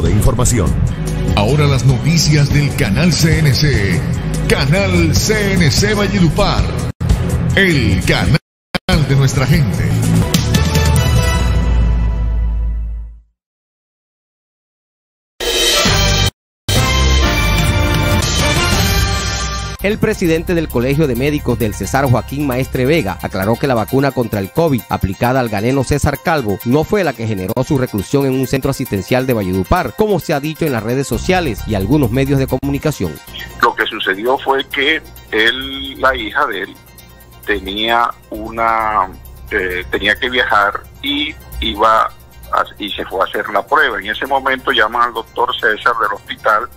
de información. Ahora las noticias del canal CNC. Canal CNC Valledupar. El canal de nuestra gente. El presidente del Colegio de Médicos del Cesar Joaquín Maestre Vega aclaró que la vacuna contra el COVID aplicada al galeno César Calvo no fue la que generó su reclusión en un centro asistencial de Valledupar, como se ha dicho en las redes sociales y algunos medios de comunicación. Lo que sucedió fue que él, la hija de él tenía una eh, tenía que viajar y iba y se fue a hacer la prueba. En ese momento llaman al doctor César del hospital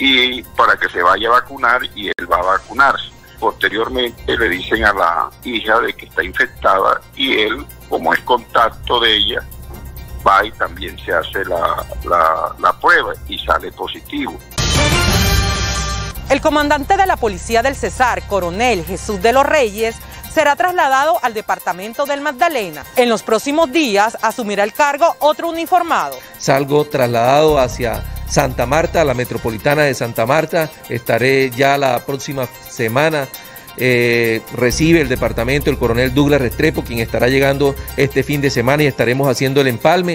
y para que se vaya a vacunar y él va a vacunarse. Posteriormente le dicen a la hija de que está infectada y él, como es contacto de ella, va y también se hace la, la prueba y sale positivo. El comandante de la policía del Cesar, coronel Jesús de los Reyes, será trasladado al departamento del Magdalena. En los próximos días asumirá el cargo otro uniformado. Salgo trasladado hacia Santa Marta, la metropolitana de Santa Marta. Estaré ya la próxima semana. Eh, recibe el departamento el coronel Douglas Restrepo, quien estará llegando este fin de semana y estaremos haciendo el empalme.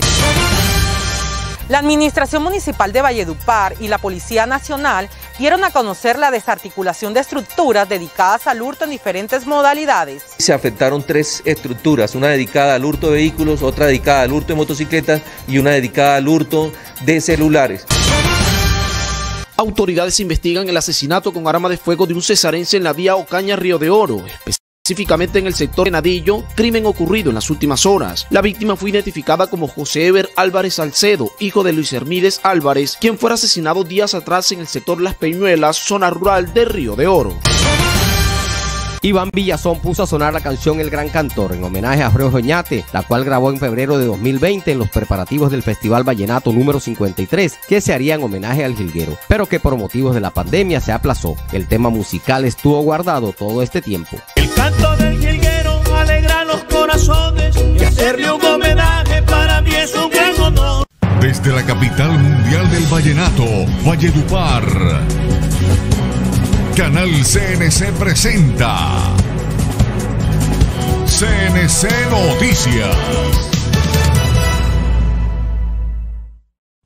La Administración Municipal de Valledupar y la Policía Nacional dieron a conocer la desarticulación de estructuras dedicadas al hurto en diferentes modalidades. Se afectaron tres estructuras, una dedicada al hurto de vehículos, otra dedicada al hurto de motocicletas y una dedicada al hurto de celulares. Autoridades investigan el asesinato con arma de fuego de un cesarense en la vía Ocaña Río de Oro, específicamente en el sector Nadillo, crimen ocurrido en las últimas horas. La víctima fue identificada como José Eber Álvarez Salcedo, hijo de Luis Hermídez Álvarez, quien fue asesinado días atrás en el sector Las Peñuelas, zona rural de Río de Oro. Iván Villazón puso a sonar la canción El Gran Cantor en homenaje a Jorge Oñate, la cual grabó en febrero de 2020 en los preparativos del Festival Vallenato número 53, que se haría en homenaje al jilguero, pero que por motivos de la pandemia se aplazó. El tema musical estuvo guardado todo este tiempo. El canto del jilguero alegra los corazones y hacerle un homenaje para mí es un gran honor. Desde la capital mundial del vallenato, Valledupar. Canal CNC presenta CNC Noticias.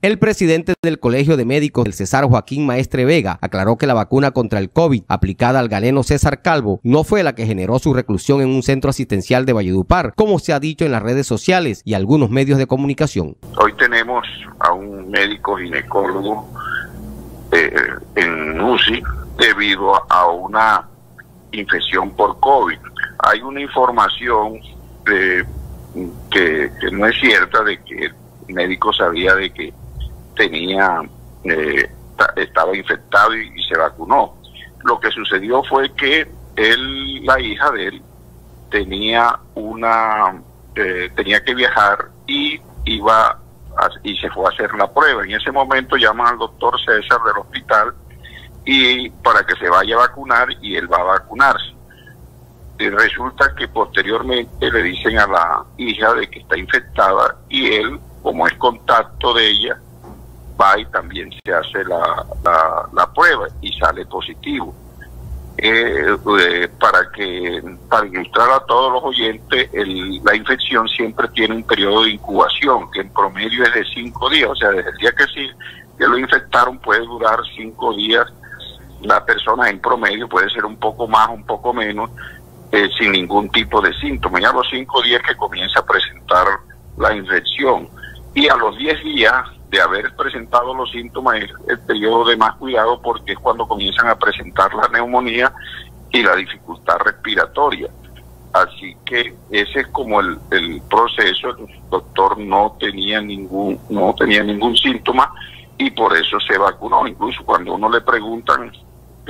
El presidente del Colegio de Médicos del Cesar Joaquín Maestre Vega aclaró que la vacuna contra el COVID aplicada al galeno César Calvo no fue la que generó su reclusión en un centro asistencial de Valledupar, como se ha dicho en las redes sociales y algunos medios de comunicación. Hoy tenemos a un médico ginecólogo eh, en UCI debido a una infección por COVID. Hay una información de, que, no es cierta de que el médico sabía de que tenía eh, estaba infectado y, se vacunó. Lo que sucedió fue que él, la hija de él, tenía una eh, tenía que viajar y iba y se fue a hacer la prueba. En ese momento llaman al doctor César del hospital y para que se vaya a vacunar y él va a vacunarse. Resulta que posteriormente le dicen a la hija de que está infectada y él, como es contacto de ella, va y también se hace la, la, prueba y sale positivo. Eh, eh, para que para ilustrar a todos los oyentes, la infección siempre tiene un periodo de incubación que en promedio es de cinco días, o sea, desde el día que sí que lo infectaron puede durar cinco días la persona en promedio puede ser un poco más, un poco menos, eh, sin ningún tipo de síntoma. Ya a los cinco días que comienza a presentar la infección y a los diez días de haber presentado los síntomas es el periodo de más cuidado porque es cuando comienzan a presentar la neumonía y la dificultad respiratoria. Así que ese es como el, el proceso. El doctor no tenía ningún no tenía ningún síntoma y por eso se vacunó. Incluso cuando uno le preguntan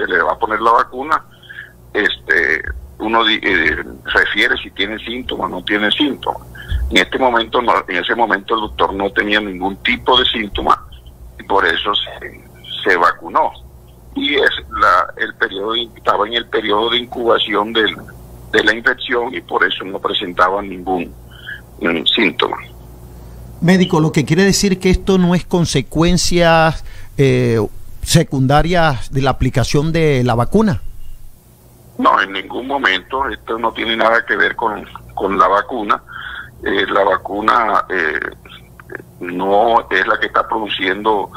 le va a poner la vacuna, este, uno eh, refiere si tiene síntomas o no tiene síntomas. En este momento, en ese momento el doctor no tenía ningún tipo de síntoma y por eso se, vacunó. Y es la, el periodo, estaba en el periodo de incubación del, de la infección y por eso no presentaba ningún, ningún síntoma. Médico, lo que quiere decir que esto no es consecuencia eh, secundarias de la aplicación de la vacuna. No, en ningún momento. Esto no tiene nada que ver con, con la vacuna. Eh, la vacuna eh, no es la que está produciendo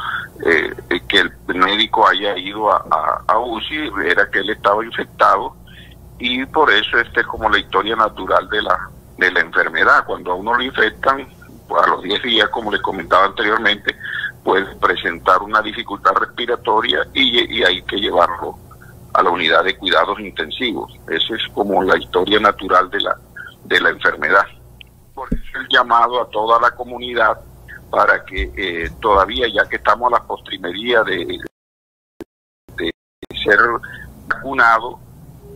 eh, que el médico haya ido a, a, UCI, era que él estaba infectado y por eso esta es como la historia natural de la, de la enfermedad. Cuando a uno lo infectan, a los 10 días, como les comentaba anteriormente, puede presentar una dificultad respiratoria y, y hay que llevarlo a la unidad de cuidados intensivos. Esa es como la historia natural de la, de la enfermedad. Por eso el llamado a toda la comunidad para que eh, todavía, ya que estamos a la postrimería de, de ser vacunado,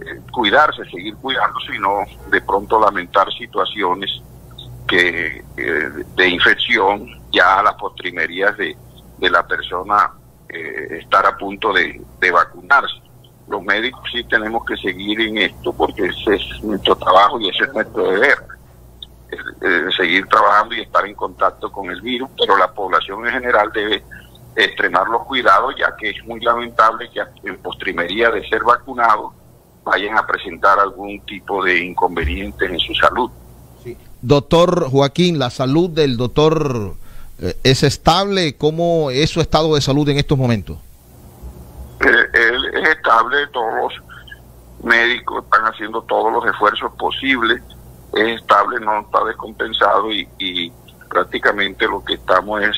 eh, cuidarse, seguir cuidándose y no de pronto lamentar situaciones que eh, de infección ya las postrimerías de, de la persona estar a punto de, de vacunarse los médicos sí tenemos que seguir en esto porque ese es nuestro trabajo y ese es nuestro deber. seguir trabajando y estar en contacto con el virus, pero la población en general debe extremar los cuidados ya que es muy lamentable que en postrimería de ser vacunados vayan a presentar algún tipo de inconvenientes en su salud. Doctor Joaquín, la salud del doctor eh, es estable. ¿Cómo es su estado de salud en estos momentos? él es estable, todos los médicos están haciendo todos los esfuerzos posibles, es estable, no está descompensado y, prácticamente lo que estamos es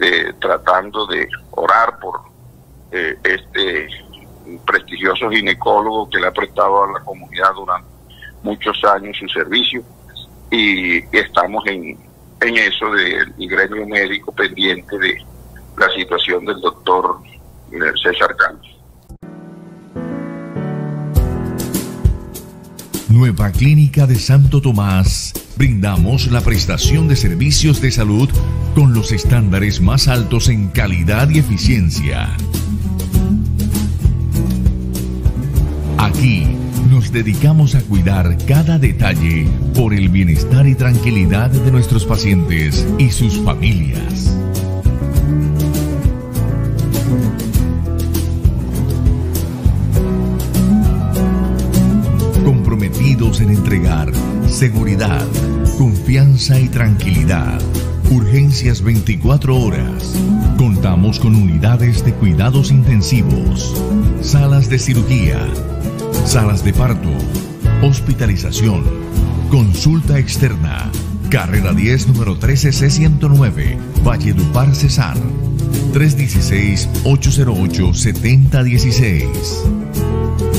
eh, tratando de orar por eh, este prestigioso ginecólogo que le ha prestado a la comunidad durante muchos años su servicio y, estamos en, en eso del gremio médico pendiente de la situación del doctor César Nueva Clínica de Santo Tomás. Brindamos la prestación de servicios de salud con los estándares más altos en calidad y eficiencia. Aquí nos dedicamos a cuidar cada detalle por el bienestar y tranquilidad de nuestros pacientes y sus familias. en entregar seguridad, confianza y tranquilidad. Urgencias 24 horas. Contamos con unidades de cuidados intensivos, salas de cirugía, salas de parto, hospitalización, consulta externa. Carrera 10, número 13C109, Valledupar, Cesar. 316-808-7016.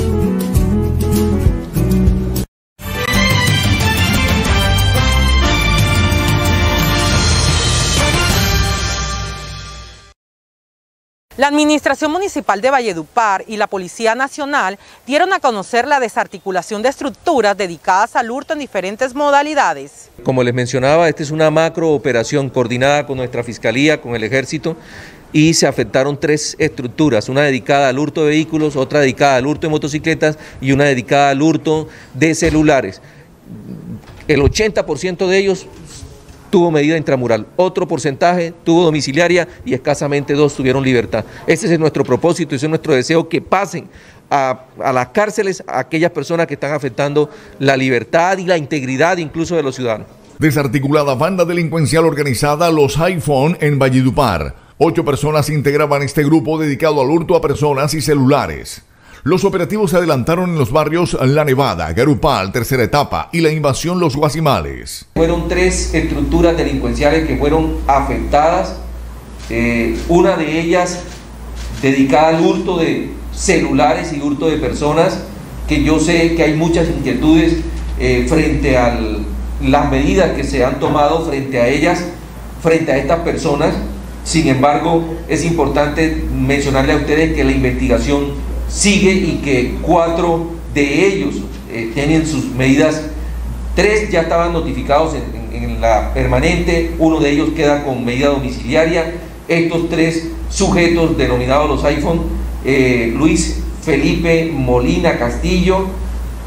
La Administración Municipal de Valledupar y la Policía Nacional dieron a conocer la desarticulación de estructuras dedicadas al hurto en diferentes modalidades. Como les mencionaba, esta es una macro operación coordinada con nuestra Fiscalía, con el Ejército, y se afectaron tres estructuras, una dedicada al hurto de vehículos, otra dedicada al hurto de motocicletas y una dedicada al hurto de celulares. El 80% de ellos tuvo medida intramural, otro porcentaje tuvo domiciliaria y escasamente dos tuvieron libertad. Ese es nuestro propósito, ese es nuestro deseo, que pasen a, las cárceles a aquellas personas que están afectando la libertad y la integridad incluso de los ciudadanos. Desarticulada banda delincuencial organizada Los iPhone en Valledupar. Ocho personas integraban este grupo dedicado al hurto a personas y celulares. Los operativos se adelantaron en los barrios La Nevada, Garupal, tercera etapa y la invasión Los Guasimales. Fueron tres estructuras delincuenciales que fueron afectadas, eh, una de ellas dedicada al hurto de celulares y hurto de personas, que yo sé que hay muchas inquietudes eh, frente a las medidas que se han tomado frente a ellas, frente a estas personas. Sin embargo, es importante mencionarle a ustedes que la investigación sigue y que cuatro de ellos eh, tienen sus medidas, tres ya estaban notificados en, la permanente, uno de ellos queda con medida domiciliaria, estos tres sujetos denominados los iPhone, eh, Luis Felipe Molina Castillo,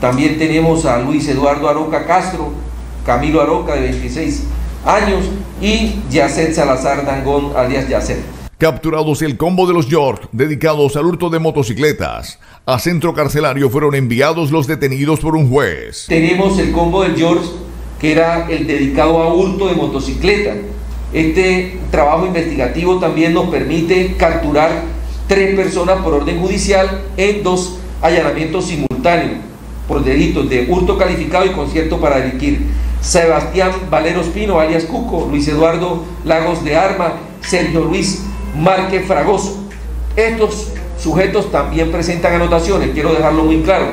también tenemos a Luis Eduardo Aroca Castro, Camilo Aroca de 26 años y Yacet Salazar Dangón, alias Yacet. Capturados el combo de los York, dedicados al hurto de motocicletas. A centro carcelario fueron enviados los detenidos por un juez. Tenemos el combo del George, que era el dedicado a hurto de motocicleta. Este trabajo investigativo también nos permite capturar tres personas por orden judicial en dos allanamientos simultáneos por delitos de hurto calificado y concierto para delinquir. Sebastián Valeros Pino, alias Cuco, Luis Eduardo Lagos de Arma, Sergio Luis Márquez Fragoso. Estos sujetos también presentan anotaciones, quiero dejarlo muy claro,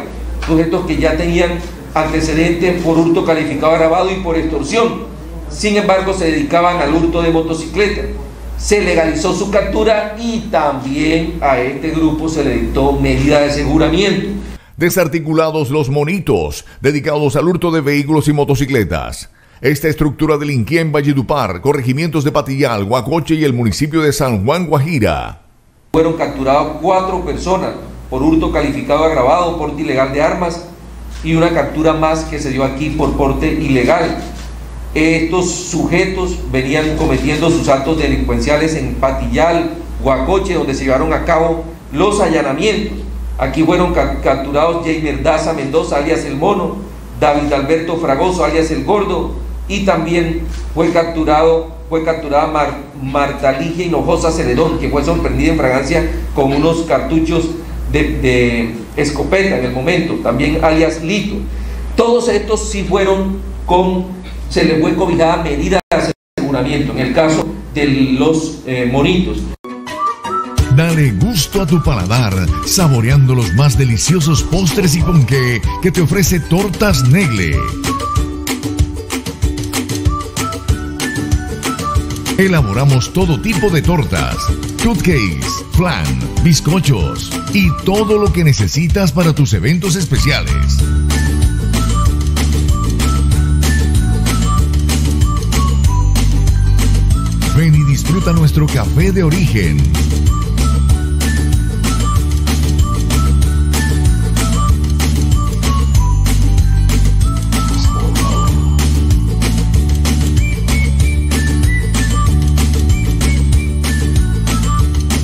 sujetos que ya tenían antecedentes por hurto calificado agravado y por extorsión. Sin embargo, se dedicaban al hurto de motocicleta. Se legalizó su captura y también a este grupo se le dictó medida de aseguramiento. Desarticulados los monitos, dedicados al hurto de vehículos y motocicletas. Esta estructura delinquía en Valledupar, corregimientos de Patillal, Guacoche y el municipio de San Juan, Guajira. Fueron capturadas cuatro personas por hurto calificado agravado, porte ilegal de armas y una captura más que se dio aquí por porte ilegal. Estos sujetos venían cometiendo sus actos delincuenciales en Patillal, Guacoche, donde se llevaron a cabo los allanamientos. Aquí fueron capturados Jainer Daza Mendoza, alias El Mono, David Alberto Fragoso, alias El Gordo, y también fue capturado fue capturada Marta Ligia Hinojosa Celedón, que fue sorprendida en fragancia con unos cartuchos de, escopeta en el momento, también alias Lito. Todos estos sí fueron con, se les fue cobijada medida de aseguramiento, en el caso de los eh, monitos. Dale gusto a tu paladar, saboreando los más deliciosos postres y ponqué que te ofrece Tortas Negle. Elaboramos todo tipo de tortas, cupcakes, flan, bizcochos y todo lo que necesitas para tus eventos especiales. Ven y disfruta nuestro café de origen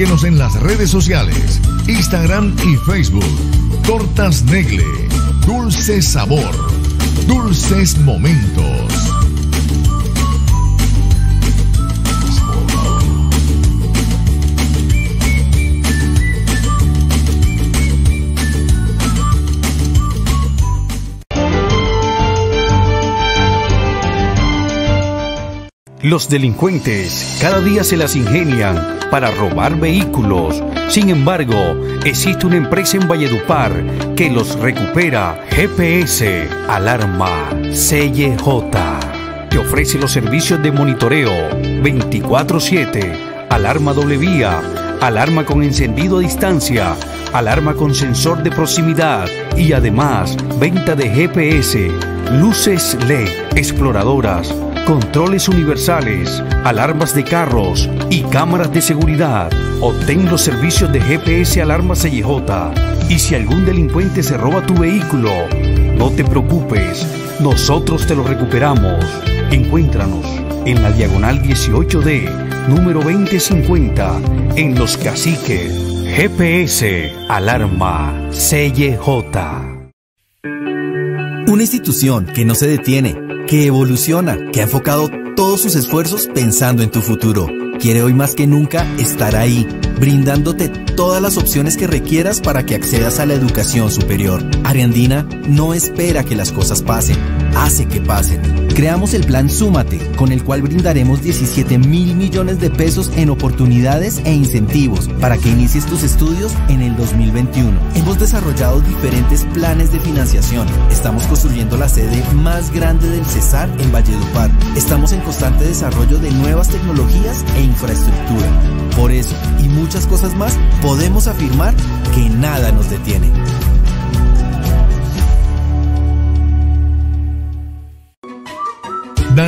Síguenos en las redes sociales Instagram y Facebook. Tortas Negle. Dulce sabor. Dulces momentos. Los delincuentes cada día se las ingenian para robar vehículos. Sin embargo, existe una empresa en Valledupar que los recupera. GPS, alarma, CJ. Que ofrece los servicios de monitoreo 24-7, alarma doble vía, alarma con encendido a distancia, alarma con sensor de proximidad y además venta de GPS, luces LED, exploradoras controles universales, alarmas de carros y cámaras de seguridad. Obtén los servicios de GPS Alarmas CJ. Y si algún delincuente se roba tu vehículo, no te preocupes, nosotros te lo recuperamos. Encuéntranos en la diagonal 18D, número 2050, en Los Caciques. GPS Alarma CJ. Una institución que no se detiene que evoluciona, que ha enfocado todos sus esfuerzos pensando en tu futuro. Quiere hoy más que nunca estar ahí, brindándote todas las opciones que requieras para que accedas a la educación superior. Ariandina no espera que las cosas pasen, hace que pasen. Creamos el plan Súmate, con el cual brindaremos 17 mil millones de pesos en oportunidades e incentivos para que inicies tus estudios en el 2021. Hemos desarrollado diferentes planes de financiación. Estamos construyendo la sede más grande del Cesar en Valledupar. Estamos en constante desarrollo de nuevas tecnologías e infraestructura Por eso, y muchas cosas más, podemos afirmar que nada nos detiene.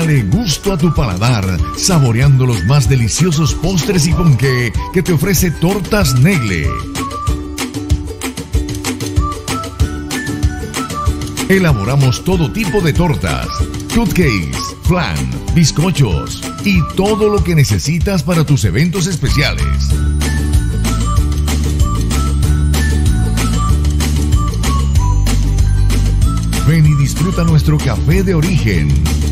Dale gusto a tu paladar, saboreando los más deliciosos postres y ponqué que te ofrece Tortas Negle. Elaboramos todo tipo de tortas, cupcakes, flan, bizcochos y todo lo que necesitas para tus eventos especiales. Ven y disfruta nuestro café de origen.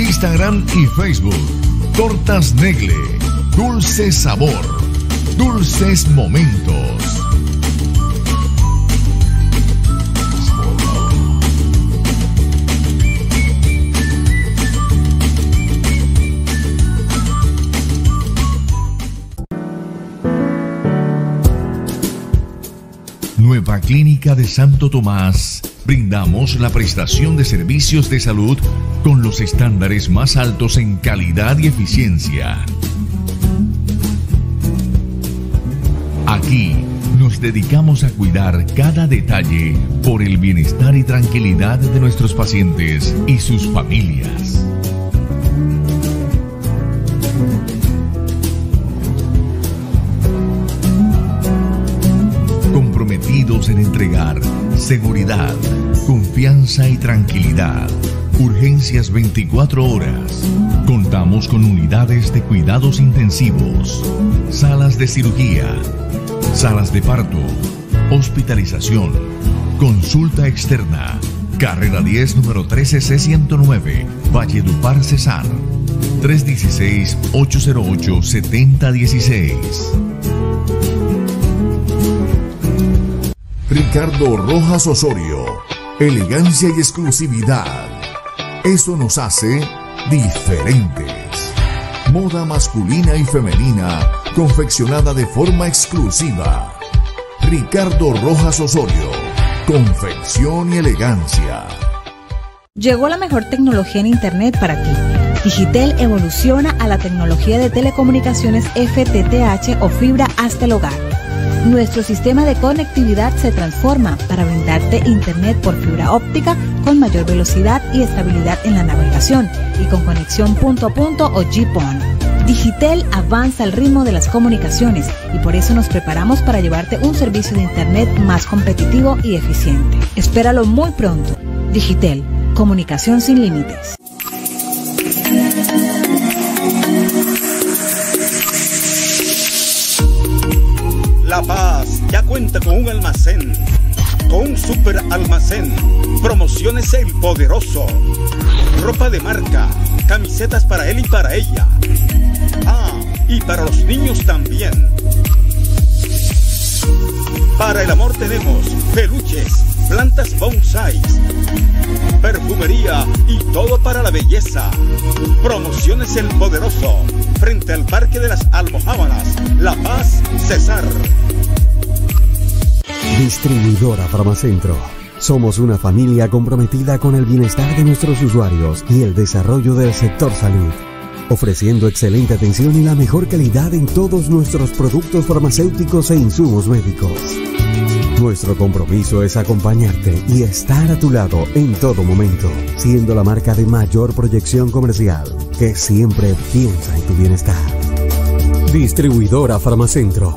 Instagram y Facebook. Tortas Negle, dulce sabor, dulces momentos. Nueva Clínica de Santo Tomás. Brindamos la prestación de servicios de salud con los estándares más altos en calidad y eficiencia. Aquí nos dedicamos a cuidar cada detalle por el bienestar y tranquilidad de nuestros pacientes y sus familias. comprometidos en entregar seguridad, confianza y tranquilidad. Urgencias 24 horas. Contamos con unidades de cuidados intensivos, salas de cirugía, salas de parto, hospitalización, consulta externa. Carrera 10, número 13C109, Valledupar, Cesar. 316-808-7016. Ricardo Rojas Osorio. Elegancia y exclusividad. Eso nos hace diferentes. Moda masculina y femenina confeccionada de forma exclusiva. Ricardo Rojas Osorio. Confección y elegancia. Llegó la mejor tecnología en Internet para ti. Digitel evoluciona a la tecnología de telecomunicaciones FTTH o fibra hasta el hogar. Nuestro sistema de conectividad se transforma para brindarte Internet por fibra óptica con mayor velocidad y estabilidad en la navegación y con conexión punto a punto o GPON. Digitel avanza al ritmo de las comunicaciones y por eso nos preparamos para llevarte un servicio de Internet más competitivo y eficiente. Espéralo muy pronto. Digitel, comunicación sin límites. Ya cuenta con un almacén, con un super almacén. Promociones El Poderoso. Ropa de marca, camisetas para él y para ella. Ah, y para los niños también. Para el amor tenemos peluches, plantas bonsai, perfumería y todo para la belleza. Promociones El Poderoso, frente al Parque de las Almojábanas, La Paz, Cesar. Distribuidora Farmacentro. Somos una familia comprometida con el bienestar de nuestros usuarios y el desarrollo del sector salud, ofreciendo excelente atención y la mejor calidad en todos nuestros productos farmacéuticos e insumos médicos. Nuestro compromiso es acompañarte y estar a tu lado en todo momento, siendo la marca de mayor proyección comercial que siempre piensa en tu bienestar. Distribuidora Farmacentro.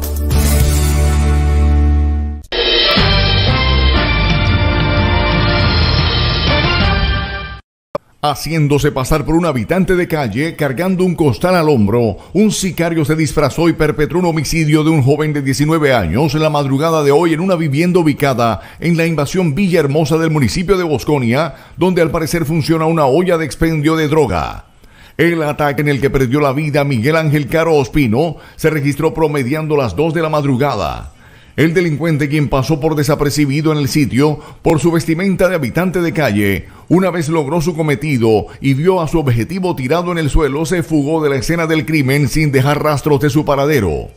Haciéndose pasar por un habitante de calle, cargando un costal al hombro, un sicario se disfrazó y perpetró un homicidio de un joven de 19 años en la madrugada de hoy en una vivienda ubicada en la invasión Villa Hermosa del municipio de Bosconia, donde al parecer funciona una olla de expendio de droga. El ataque en el que perdió la vida Miguel Ángel Caro Ospino se registró promediando las 2 de la madrugada. El delincuente, quien pasó por desapercibido en el sitio por su vestimenta de habitante de calle, una vez logró su cometido y vio a su objetivo tirado en el suelo, se fugó de la escena del crimen sin dejar rastros de su paradero.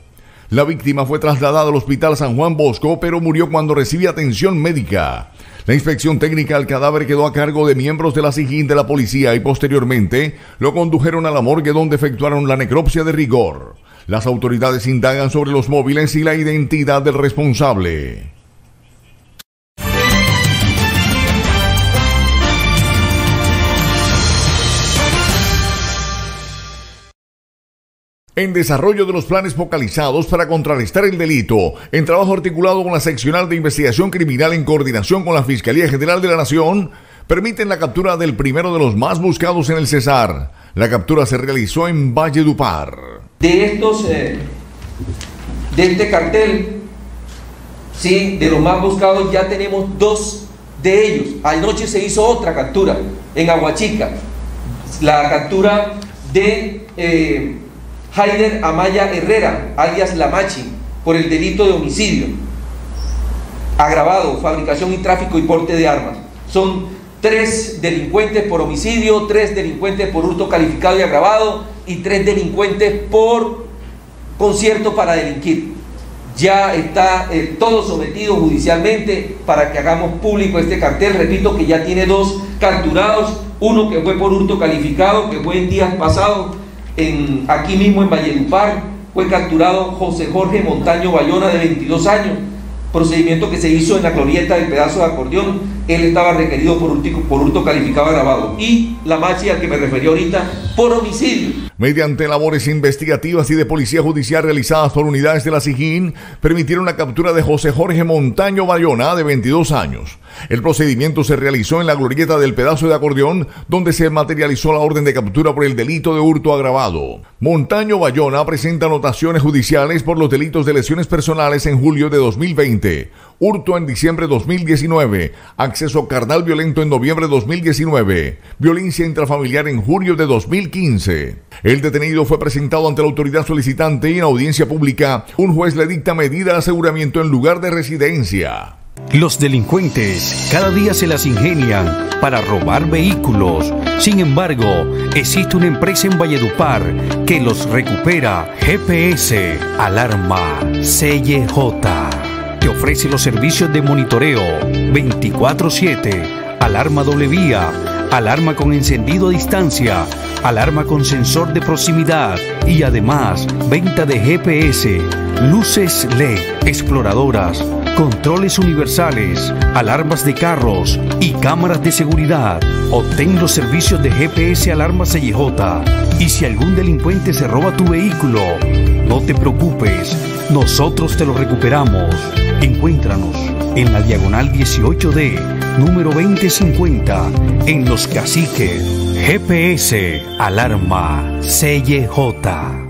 La víctima fue trasladada al Hospital San Juan Bosco, pero murió cuando recibió atención médica. La inspección técnica al cadáver quedó a cargo de miembros de la SIGIN de la policía y posteriormente lo condujeron a la morgue donde efectuaron la necropsia de rigor. Las autoridades indagan sobre los móviles y la identidad del responsable. En desarrollo de los planes focalizados para contrarrestar el delito, en trabajo articulado con la Seccional de Investigación Criminal en coordinación con la Fiscalía General de la Nación, permiten la captura del primero de los más buscados en el Cesar. La captura se realizó en Valle Dupar de estos, eh, de este cartel, ¿sí? de los más buscados, ya tenemos dos de ellos. Anoche se hizo otra captura en Aguachica, la captura de eh, Haider Amaya Herrera, alias Lamachi, por el delito de homicidio agravado, fabricación y tráfico y porte de armas. Son tres delincuentes por homicidio, tres delincuentes por hurto calificado y agravado y tres delincuentes por concierto para delinquir. Ya está eh, todo sometido judicialmente para que hagamos público este cartel. Repito que ya tiene dos capturados, uno que fue por hurto calificado, que fue en días pasados en, aquí mismo en Valledupar, fue capturado José Jorge Montaño Bayona de 22 años, procedimiento que se hizo en la glorieta del pedazo de acordeón él estaba requerido por un por hurto calificado agravado y la machi al que me referí ahorita por homicidio. Mediante labores investigativas y de policía judicial realizadas por unidades de la SIGIN, permitieron la captura de José Jorge Montaño Bayona, de 22 años. El procedimiento se realizó en la glorieta del pedazo de acordeón, donde se materializó la orden de captura por el delito de hurto agravado. Montaño Bayona presenta anotaciones judiciales por los delitos de lesiones personales en julio de 2020 hurto en diciembre de 2019, acceso carnal violento en noviembre de 2019, violencia intrafamiliar en julio de 2015. El detenido fue presentado ante la autoridad solicitante y en audiencia pública un juez le dicta medida de aseguramiento en lugar de residencia. Los delincuentes cada día se las ingenian para robar vehículos. Sin embargo, existe una empresa en Valledupar que los recupera. GPS, alarma, CJ ofrece los servicios de monitoreo 24/7, alarma doble vía, alarma con encendido a distancia, alarma con sensor de proximidad y además venta de GPS, luces LED, exploradoras, controles universales, alarmas de carros y cámaras de seguridad. Obtén los servicios de GPS Alarma CJ. Y si algún delincuente se roba tu vehículo, no te preocupes, nosotros te lo recuperamos. Encuéntranos en la diagonal 18D, número 2050, en Los Caciques. GPS Alarma CJ.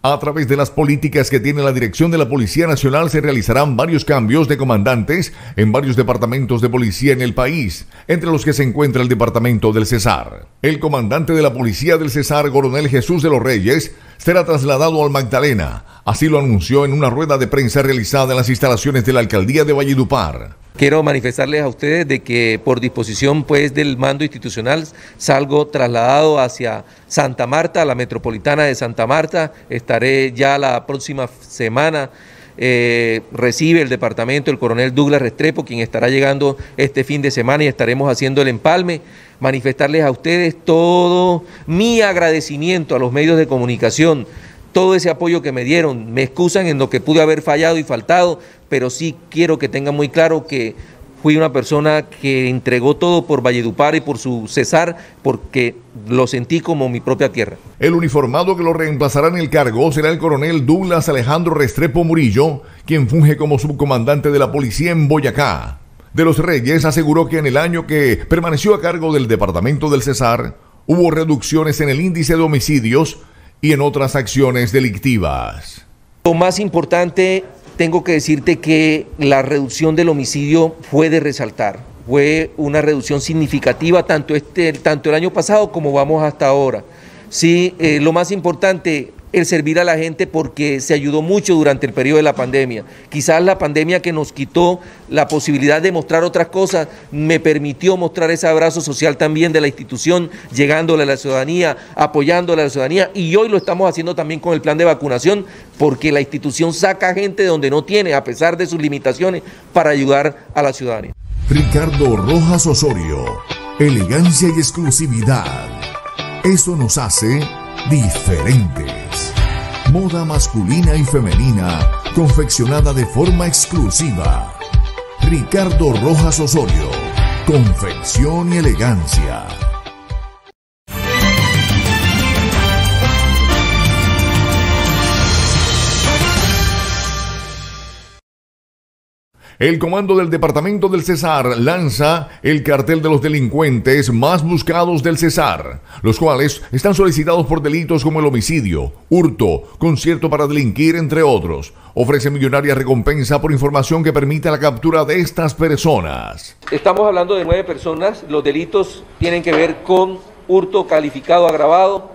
A través de las políticas que tiene la dirección de la Policía Nacional se realizarán varios cambios de comandantes en varios departamentos de policía en el país, entre los que se encuentra el departamento del Cesar. El comandante de la Policía del Cesar, Coronel Jesús de los Reyes, será trasladado al Magdalena. Así lo anunció en una rueda de prensa realizada en las instalaciones de la alcaldía de Valledupar. Quiero manifestarles a ustedes de que por disposición pues del mando institucional salgo trasladado hacia Santa Marta, la metropolitana de Santa Marta. Estaré ya la próxima semana. Eh, recibe el departamento el coronel Douglas Restrepo, quien estará llegando este fin de semana y estaremos haciendo el empalme. Manifestarles a ustedes todo mi agradecimiento a los medios de comunicación todo ese apoyo que me dieron. Me excusan en lo que pude haber fallado y faltado, pero sí quiero que tengan muy claro que fui una persona que entregó todo por Valledupar y por su Cesar, porque lo sentí como mi propia tierra. El uniformado que lo reemplazará en el cargo será el coronel Douglas Alejandro Restrepo Murillo, quien funge como subcomandante de la policía en Boyacá. De los Reyes aseguró que en el año que permaneció a cargo del departamento del Cesar, hubo reducciones en el índice de homicidios y en otras acciones delictivas. Lo más importante, tengo que decirte que la reducción del homicidio fue de resaltar. Fue una reducción significativa tanto, este, tanto el año pasado como vamos hasta ahora. Sí, eh, lo más importante, el servir a la gente porque se ayudó mucho durante el periodo de la pandemia. Quizás la pandemia que nos quitó la posibilidad de mostrar otras cosas me permitió mostrar ese abrazo social también de la institución, llegándole a la ciudadanía, apoyándole a la ciudadanía y hoy lo estamos haciendo también con el plan de vacunación porque la institución saca gente de donde no tiene, a pesar de sus limitaciones, para ayudar a la ciudadanía. Ricardo Rojas Osorio, elegancia y exclusividad. Eso nos hace diferentes. Moda masculina y femenina, confeccionada de forma exclusiva. Ricardo Rojas Osorio, confección y elegancia. El comando del departamento del Cesar lanza el cartel de los delincuentes más buscados del Cesar, los cuales están solicitados por delitos como el homicidio, hurto, concierto para delinquir, entre otros. Ofrece millonaria recompensa por información que permita la captura de estas personas. Estamos hablando de nueve personas. Los delitos tienen que ver con hurto calificado agravado,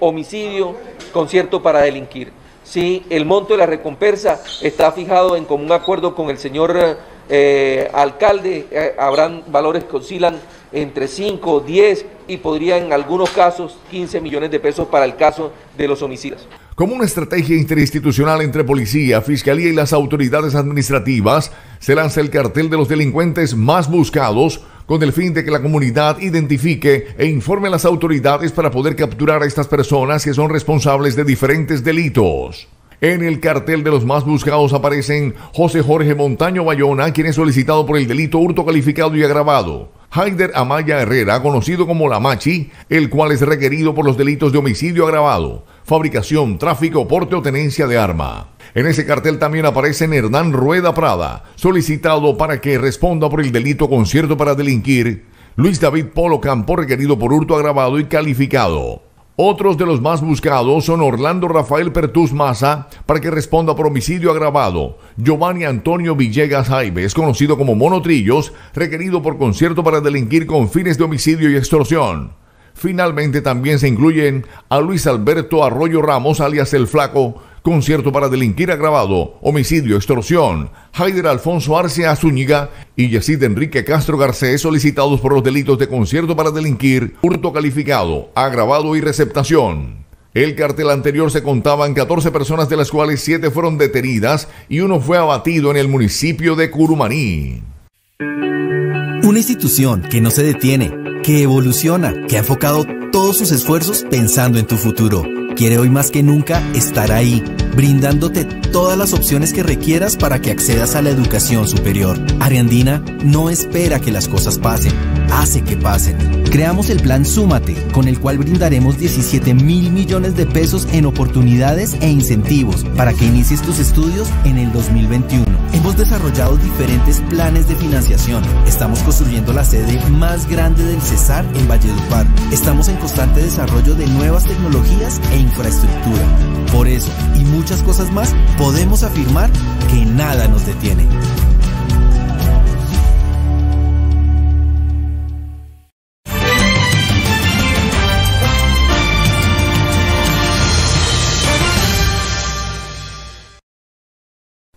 homicidio, concierto para delinquir. Sí, el monto de la recompensa está fijado en común acuerdo con el señor eh, alcalde. Eh, habrán valores que oscilan entre 5, 10 y podría en algunos casos 15 millones de pesos para el caso de los homicidios. Como una estrategia interinstitucional entre policía, fiscalía y las autoridades administrativas, se lanza el cartel de los delincuentes más buscados con el fin de que la comunidad identifique e informe a las autoridades para poder capturar a estas personas que son responsables de diferentes delitos. En el cartel de los más buscados aparecen José Jorge Montaño Bayona, quien es solicitado por el delito hurto calificado y agravado. Haider Amaya Herrera, conocido como La Machi, el cual es requerido por los delitos de homicidio agravado, fabricación, tráfico, porte o tenencia de arma. En ese cartel también aparece Hernán Rueda Prada, solicitado para que responda por el delito concierto para delinquir. Luis David Polo Campo, requerido por hurto agravado y calificado. Otros de los más buscados son Orlando Rafael Pertús Maza, para que responda por homicidio agravado. Giovanni Antonio Villegas Jaimes, conocido como Monotrillos, requerido por concierto para delinquir con fines de homicidio y extorsión. Finalmente también se incluyen a Luis Alberto Arroyo Ramos, alias El Flaco, concierto para delinquir agravado, homicidio, extorsión, Haider Alfonso Arce Zúñiga y Yesid Enrique Castro Garcés solicitados por los delitos de concierto para delinquir, hurto calificado, agravado y receptación. El cartel anterior se contaban 14 personas de las cuales 7 fueron detenidas y uno fue abatido en el municipio de Curumaní. Una institución que no se detiene, que evoluciona, que ha enfocado todos sus esfuerzos pensando en tu futuro quiere hoy más que nunca estar ahí, brindándote todas las opciones que requieras para que accedas a la educación superior. Ariandina no espera que las cosas pasen, hace que pasen. Creamos el plan Súmate, con el cual brindaremos 17 mil millones de pesos en oportunidades e incentivos para que inicies tus estudios en el 2021. Hemos desarrollado diferentes planes de financiación. Estamos construyendo la sede más grande del Cesar en Valledupar. Estamos en constante desarrollo de nuevas tecnologías e infraestructura. Por eso y muchas cosas más, podemos afirmar que nada nos detiene.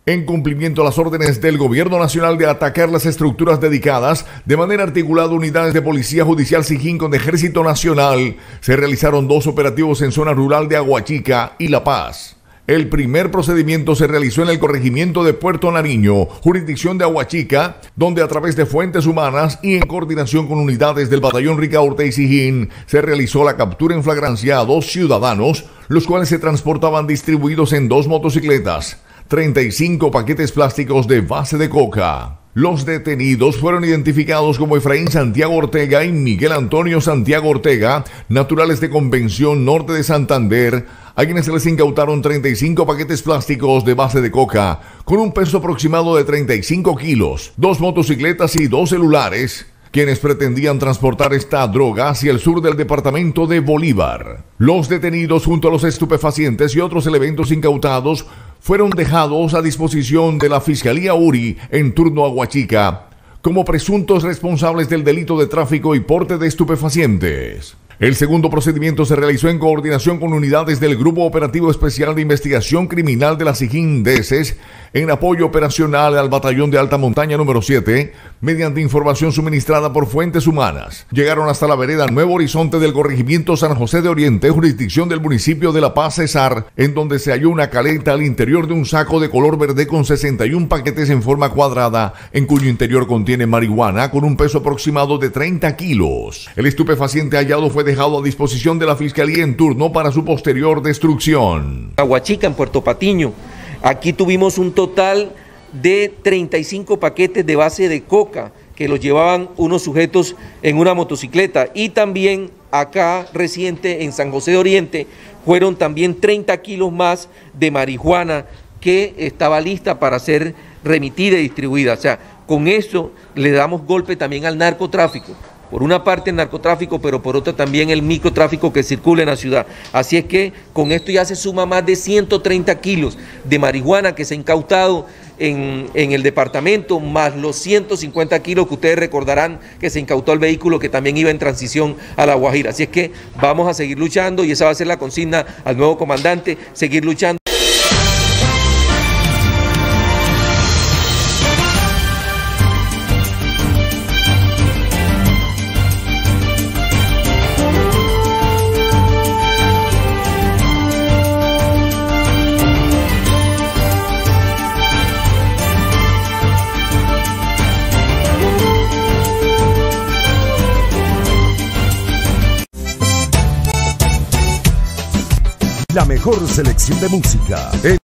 En cumplimiento a las órdenes del Gobierno Nacional de atacar las estructuras dedicadas, de manera articulada unidades de Policía Judicial Sijín con Ejército Nacional, se realizaron dos operativos en zona rural de Aguachica y La Paz. El primer procedimiento se realizó en el corregimiento de Puerto Nariño, jurisdicción de Aguachica, donde a través de fuentes humanas y en coordinación con unidades del batallón Ricaurte y Sijín, se realizó la captura en flagrancia a dos ciudadanos, los cuales se transportaban distribuidos en dos motocicletas. 35 paquetes plásticos de base de coca. Los detenidos fueron identificados como Efraín Santiago Ortega y Miguel Antonio Santiago Ortega, naturales de Convención Norte de Santander, a quienes se les incautaron 35 paquetes plásticos de base de coca, con un peso aproximado de 35 kilos, dos motocicletas y dos celulares, quienes pretendían transportar esta droga hacia el sur del departamento de Bolívar. Los detenidos junto a los estupefacientes y otros elementos incautados fueron dejados a disposición de la Fiscalía URI en turno a Huachica como presuntos responsables del delito de tráfico y porte de estupefacientes. El segundo procedimiento se realizó en coordinación con unidades del Grupo Operativo Especial de Investigación Criminal de la SIGIN DECES en apoyo operacional al Batallón de Alta Montaña número 7, mediante información suministrada por fuentes humanas. Llegaron hasta la vereda Nuevo Horizonte del corregimiento San José de Oriente, jurisdicción del municipio de La Paz Cesar, en donde se halló una caleta al interior de un saco de color verde con 61 paquetes en forma cuadrada, en cuyo interior contiene marihuana con un peso aproximado de 30 kilos. El estupefaciente hallado fue dejado a disposición de la Fiscalía en turno para su posterior destrucción. Aguachica, en Puerto Patiño. Aquí tuvimos un total de 35 paquetes de base de coca que los llevaban unos sujetos en una motocicleta y también acá reciente en San José de Oriente fueron también 30 kilos más de marihuana que estaba lista para ser remitida y distribuida. O sea, con eso le damos golpe también al narcotráfico por una parte el narcotráfico, pero por otra también el microtráfico que circula en la ciudad. Así es que con esto ya se suma más de 130 kilos de marihuana que se ha incautado en, en, el departamento, más los 150 kilos que ustedes recordarán que se incautó el vehículo que también iba en transición a La Guajira. Así es que vamos a seguir luchando y esa va a ser la consigna al nuevo comandante, seguir luchando. Mejor selección de música.